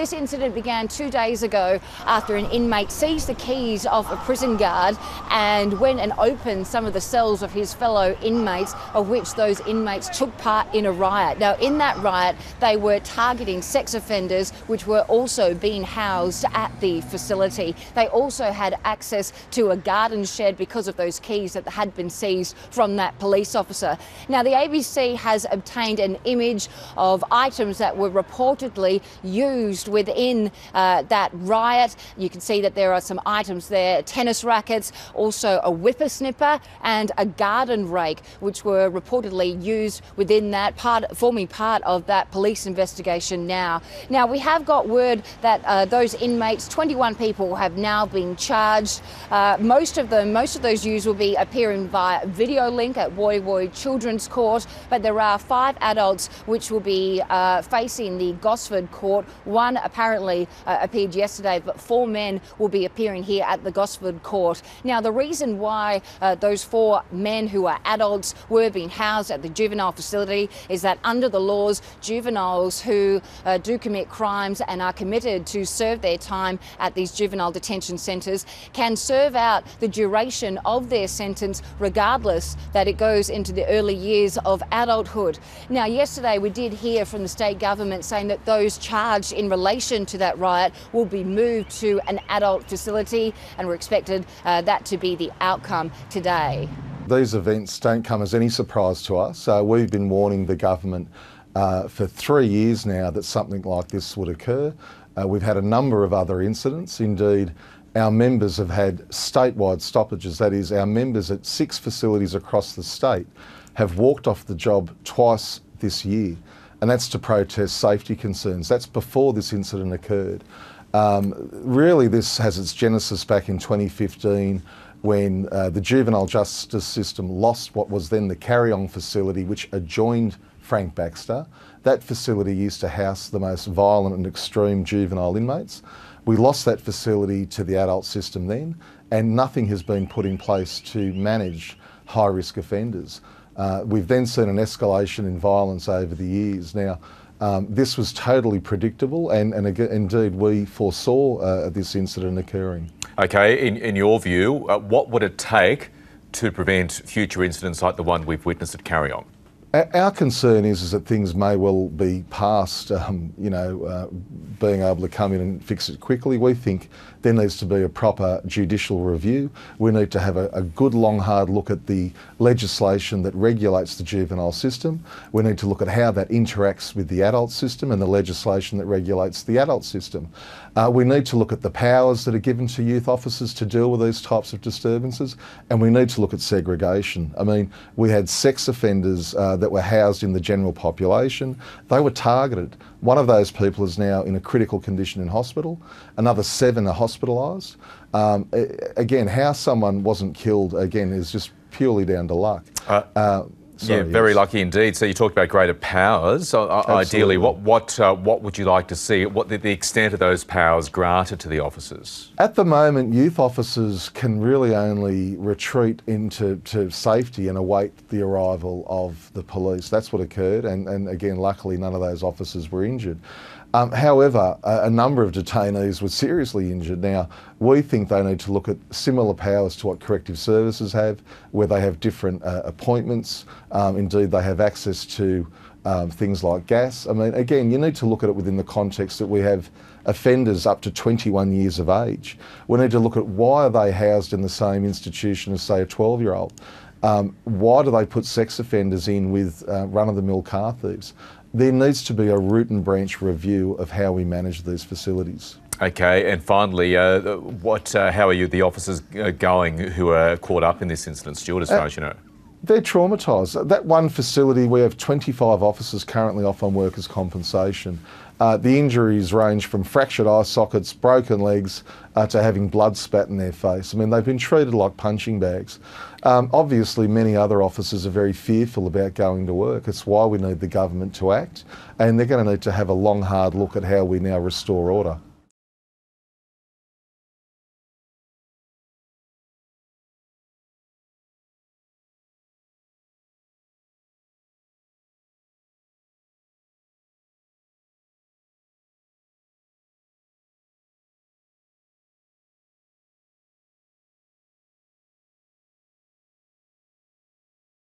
This incident began two days ago after an inmate seized the keys of a prison guard and went and opened some of the cells of his fellow inmates, of which those inmates took part in a riot. Now, in that riot, they were targeting sex offenders, which were also being housed at the facility. They also had access to a garden shed because of those keys that had been seized from that police officer. Now, the ABC has obtained an image of items that were reportedly used within uh, that riot. You can see that there are some items there tennis rackets, also a whippersnipper, and a garden rake, which were reportedly used within that part, forming part of that police investigation now. Now, we have got word that uh, those inmates, 21 people, have now been charged. Uh, most of them, most of those used will be appearing via video link at Woy Woy Children's Court, but there are five adults which will be uh, facing the Gosford Court. One apparently uh, appeared yesterday, but four men will be appearing here at the Gosford Court. Now, the reason why uh, those four men who are adults were being housed at the juvenile facility is that under the laws, juveniles who uh, do commit crimes and are committed to serve their time at these juvenile detention centres can serve out the duration of their sentence regardless that it goes into the early years of adulthood. Now, yesterday we did hear from the state government saying that those charged in relation to that riot will be moved to an adult facility, and we're expected uh, that to be the outcome today. These events don't come as any surprise to us. Uh, we've been warning the government uh, for three years now that something like this would occur. Uh, we've had a number of other incidents. Indeed, our members have had statewide stoppages. That is, our members at six facilities across the state have walked off the job twice this year, and that's to protest safety concerns. That's before this incident occurred. Um, really, this has its genesis back in 2015 when uh, the juvenile justice system lost what was then the Kariong facility, which adjoined Frank Baxter. That facility used to house the most violent and extreme juvenile inmates. We lost that facility to the adult system then, and nothing has been put in place to manage high risk offenders. Uh, we've then seen an escalation in violence over the years. Now, um, this was totally predictable, and, and indeed we foresaw uh, this incident occurring. Okay, in, in your view, uh, what would it take to prevent future incidents like the one we've witnessed at Kariong? Our concern is, is that things may well be past, um, you know, uh, being able to come in and fix it quickly. We think there needs to be a proper judicial review. We need to have a, a, good, long, hard look at the legislation that regulates the juvenile system. We need to look at how that interacts with the adult system and the legislation that regulates the adult system. Uh, we need to look at the powers that are given to youth officers to deal with these types of disturbances, and we need to look at segregation. I mean, we had sex offenders uh, that were housed in the general population. They were targeted. One of those people is now in a critical condition in hospital. Another seven are hospitalised. Um, again, how someone wasn't killed, again, is just purely down to luck. Uh, uh, Sorry, yeah, very yes. lucky indeed. So you talked about greater powers. So, uh, ideally, what what uh, what would you like to see? What the, the, extent of those powers granted to the officers? At the moment, youth officers can really only retreat into to safety and await the arrival of the police. That's what occurred, and and again, luckily, none of those officers were injured. Um, however, a, a, number of detainees were seriously injured. Now, we think they need to look at similar powers to what corrective services have, where they have different uh, appointments. Um, indeed, they have access to um, things like gas. I mean, again, you need to look at it within the context that we have offenders up to 21 years of age. We need to look at why are they housed in the same institution as, say, a 12 year old. Um, why do they put sex offenders in with uh, run of the mill car thieves? there needs to be a root and branch review of how we manage these facilities. Okay, and finally, uh, what? Uh, how are you, the officers uh, going who are caught up in this incident, Stuart, as far as you know? They're traumatised. That one facility, we have 25 officers currently off on workers' compensation. Uh, the injuries range from fractured eye sockets, broken legs, uh, to having blood spat in their face. I mean, they've been treated like punching bags. Um, obviously, many other officers are very fearful about going to work. It's why we need the government to act, and they're going to need to have a long, hard look at how we now restore order.